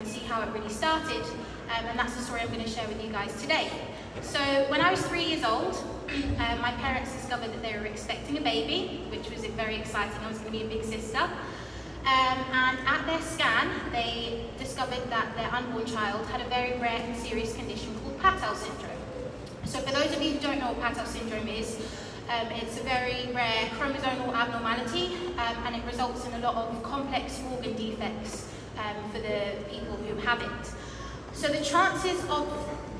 and see how it really started. Um, and that's the story I'm going to share with you guys today. So when I was three years old, um, my parents discovered that they were expecting a baby, which was very exciting. I was going to be a big sister. Um, and at their scan, they discovered that their unborn child had a very rare and serious condition called Patau syndrome. So for those of you who don't know what Patau syndrome is, um, it's a very rare chromosomal abnormality um, and it results in a lot of complex organ defects um, for the people who have it. So the chances of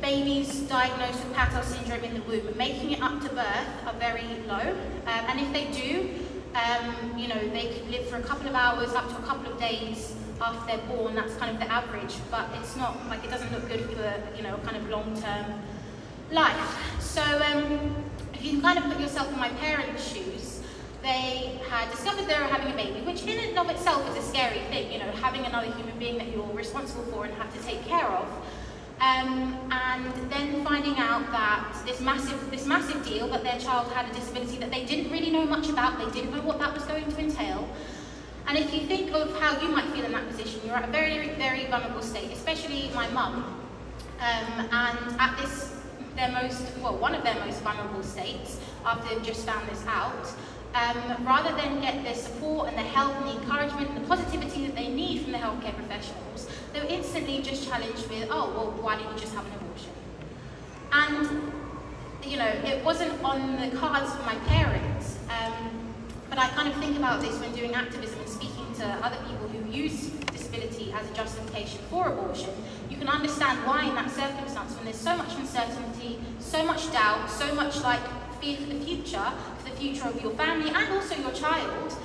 babies diagnosed with Patau syndrome in the womb making it up to birth are very low. Um, and if they do, um, you know, they could live for a couple of hours up to a couple of days after they're born. That's kind of the average, but it's not like it doesn't look good for, you know, kind of long-term life. So um, if you kind of put yourself in my parents' shoes, they had discovered they were having a baby, which in and of itself is a scary thing, you know, having another human being that you're responsible for and have to take care of. Um, and then finding out that this massive, this massive deal that their child had a disability that they didn't really know much about, they didn't know what that was going to entail. And if you think of how you might feel in that position, you're at a very, very vulnerable state, especially my mum. Um, and at this, their most, well, one of their most vulnerable states, after they've just found this out, um, rather than get the support and the help and the encouragement and the positivity that they need from the healthcare professionals, they were instantly just challenged with, oh, well, why don't you just have an abortion? And, you know, it wasn't on the cards for my parents, um, but I kind of think about this when doing activism and speaking to other people who use disability as a justification for abortion. You can understand why in that circumstance, when there's so much uncertainty, so much doubt, so much like fear for the future, for the future of your family and also your child,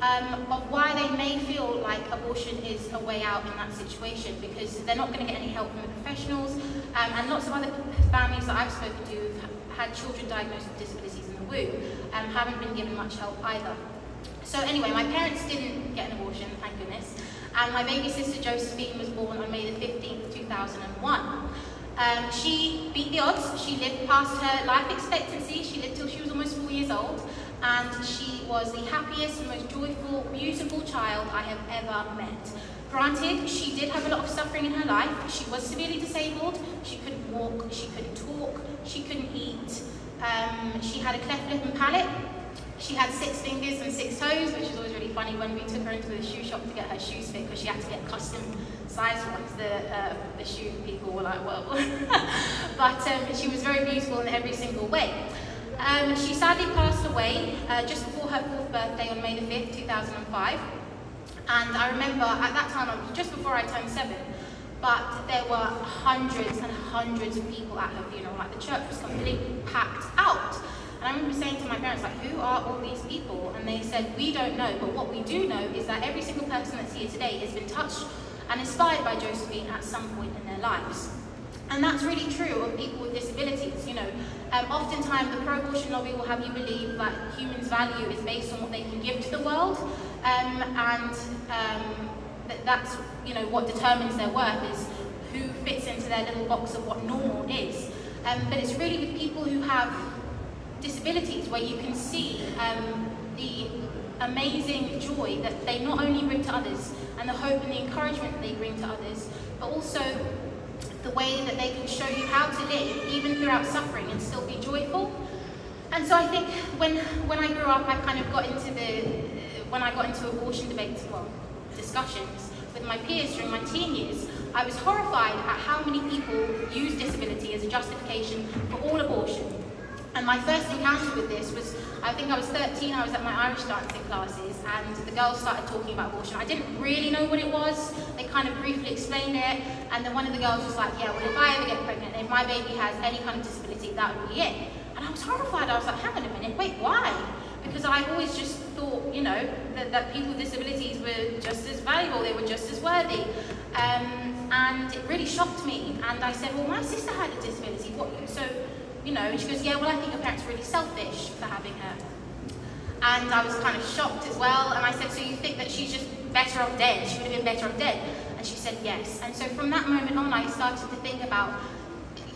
um, of why they may feel like abortion is a way out in that situation because they're not going to get any help from the professionals. Um, and lots of other families that I've spoken to who've had children diagnosed with disabilities in the womb um, haven't been given much help either. So anyway, my parents didn't get an abortion, thank goodness. And my baby sister Josephine was born on May the 15th, 2001. Um, she beat the odds. She lived past her life expectancy. She lived till she was almost four years old and she was the happiest, most joyful, beautiful child I have ever met. Granted, she did have a lot of suffering in her life. She was severely disabled. She couldn't walk, she couldn't talk, she couldn't eat. Um, she had a cleft lip and palate. She had six fingers and six toes, which was always really funny when we took her into the shoe shop to get her shoes fit because she had to get custom size ones. The, uh, the shoe people were like, well. but um, she was very beautiful in every single way. Um, she sadly passed away uh, just before her fourth birthday on May the 5th, 2005. And I remember at that time, just before I turned seven, but there were hundreds and hundreds of people at her funeral. Like the church was completely packed out. And I remember saying to my parents, like, who are all these people? And they said, we don't know, but what we do know is that every single person that's here today has been touched and inspired by Josephine at some point in their lives. And that's really true of people with disabilities. You know, um, oftentimes the pro-abortion lobby will have you believe that humans' value is based on what they can give to the world, um, and um, that's you know what determines their worth is who fits into their little box of what normal is. Um, but it's really with people who have disabilities where you can see um, the amazing joy that they not only bring to others and the hope and the encouragement that they bring to others, but also the way that they can show you how to live, even throughout suffering, and still be joyful. And so I think when, when I grew up, I kind of got into the, when I got into abortion debates, well, discussions with my peers during my teen years, I was horrified at how many people use disability as a justification for all abortion. And my first encounter with this was, I think I was 13, I was at my Irish dancing classes, and the girls started talking about abortion. I didn't really know what it was. They kind of briefly explained it, and then one of the girls was like, yeah, well, if I ever get pregnant, if my baby has any kind of disability, that would be it. And I was horrified. I was like, hang on a minute, wait, why? Because I always just thought, you know, that, that people with disabilities were just as valuable, they were just as worthy. Um, and it really shocked me. And I said, well, my sister had a disability. What? So you know, and she goes, yeah, well, I think her parents are really selfish for having her. And I was kind of shocked as well, and I said, so you think that she's just better off dead? She would have been better off dead? And she said, yes. And so from that moment on, I started to think about,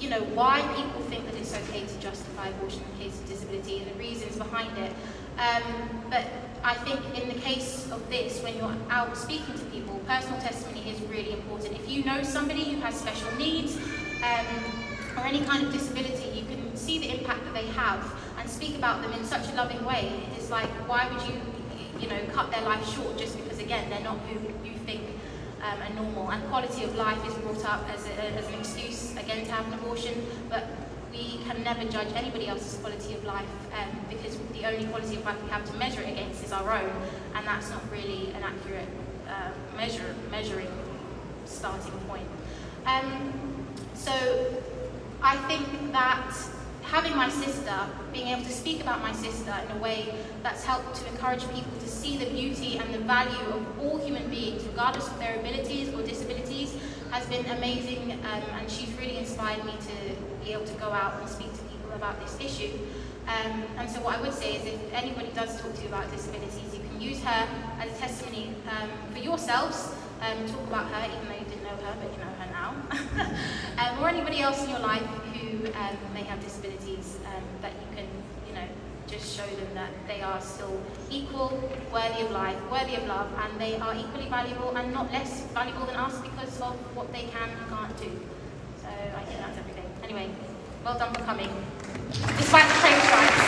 you know, why people think that it's okay to justify abortion in the case of disability and the reasons behind it. Um, but I think in the case of this, when you're out speaking to people, personal testimony is really important. If you know somebody who has special needs um, or any kind of disability, you can see the impact that they have and speak about them in such a loving way. It's like, why would you, you know, cut their life short just because, again, they're not who you think um, are normal. And quality of life is brought up as, a, as an excuse, again, to have an abortion, but we can never judge anybody else's quality of life um, because the only quality of life we have to measure it against is our own, and that's not really an accurate uh, measure, measuring starting point. Um, so I think that having my sister, being able to speak about my sister in a way that's helped to encourage people to see the beauty and the value of all human beings, regardless of their abilities or disabilities, has been amazing um, and she's really inspired me to be able to go out and speak to people about this issue. Um, and so what I would say is if anybody does talk to you about disabilities, you can use her as a testimony um, for yourselves, um, talk about her even though you didn't know her, but you know her now. um, or anybody else in your life who um, may have disabilities that you show them that they are still equal, worthy of life, worthy of love, and they are equally valuable and not less valuable than us because of what they can and can't do. So I think that's everything. Anyway, well done for coming, despite the train strikes.